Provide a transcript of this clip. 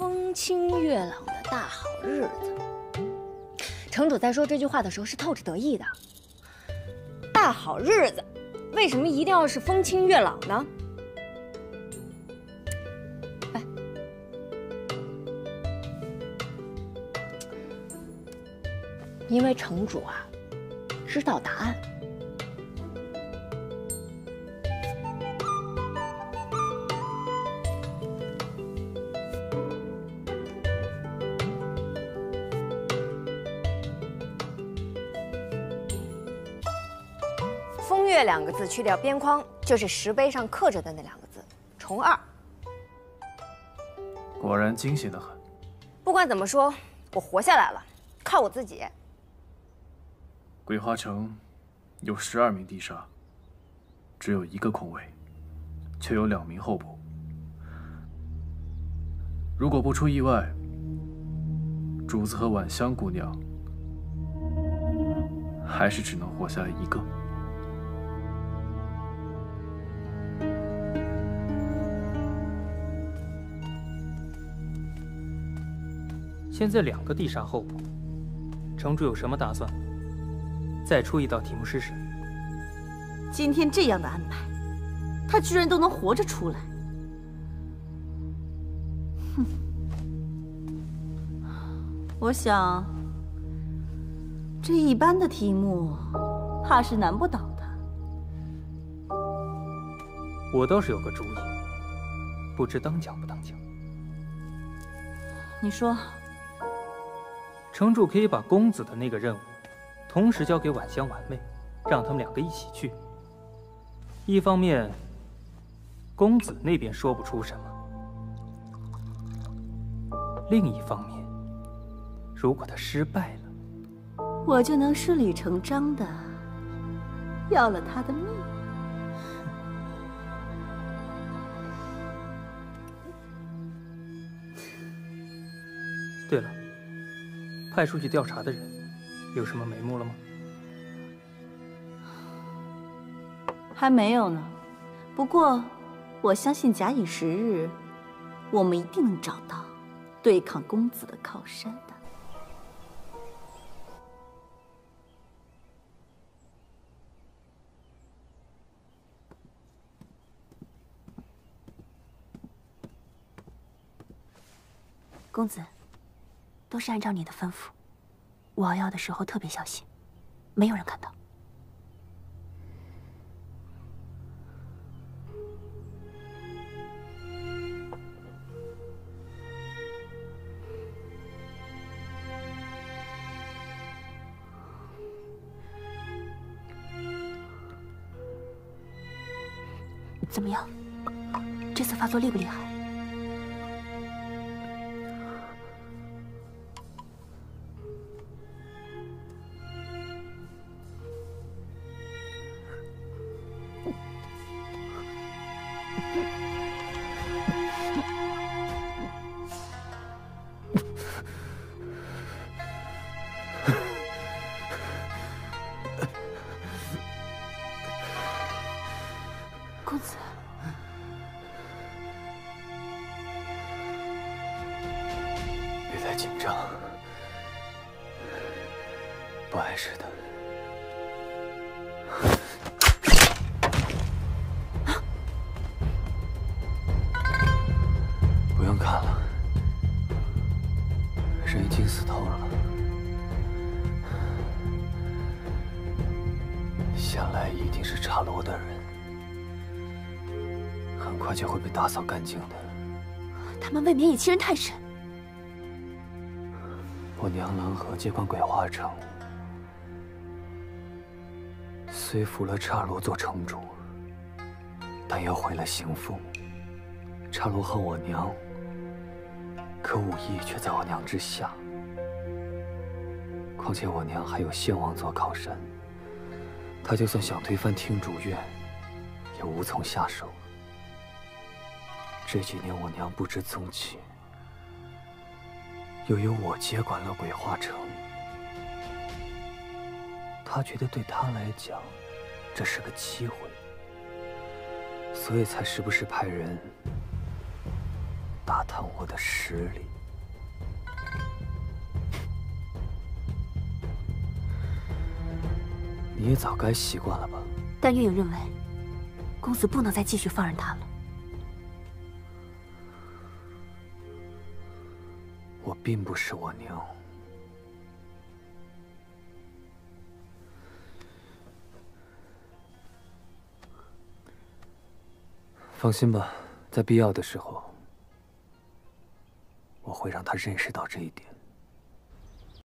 风清月朗的大好日子。城主在说这句话的时候是透着得意的。大好日子，为什么一定要是风清月朗呢？因为城主啊，知道答案。风月两个字去掉边框，就是石碑上刻着的那两个字“重二”。果然惊险的很。不管怎么说，我活下来了，靠我自己。鬼花城有十二名地煞，只有一个空位，却有两名候补。如果不出意外，主子和晚香姑娘还是只能活下来一个。现在两个地煞候补，城主有什么打算？再出一道题目试试。今天这样的安排，他居然都能活着出来。哼，我想这一般的题目，怕是难不倒他。我倒是有个主意，不知当讲不当讲。你说。城主可以把公子的那个任务，同时交给晚香晚妹，让他们两个一起去。一方面，公子那边说不出什么；另一方面，如果他失败了，我就能顺理成章的要了他的命。对了。派出去调查的人，有什么眉目了吗？还没有呢。不过，我相信假以时日，我们一定能找到对抗公子的靠山的。公子。都是按照你的吩咐，我熬药的时候特别小心，没有人看到。怎么样？这次发作厉不厉害？公子，别太紧张，不碍事的。啊！不用看了，人已经死透了。想来一定是查罗的人。打扫干净的，他们未免也欺人太甚。我娘狼河接管鬼花城，虽扶了刹罗做城主，但又毁了行风。刹罗恨我娘，可武艺却在我娘之下。况且我娘还有先王做靠山，他就算想推翻听主院，也无从下手。这几年我娘不知踪迹，又由我接管了鬼化城，她觉得对她来讲，这是个机会，所以才时不时派人打探我的实力。你也早该习惯了吧？但月影认为，公子不能再继续放任他了。并不是我娘。放心吧，在必要的时候，我会让他认识到这一点。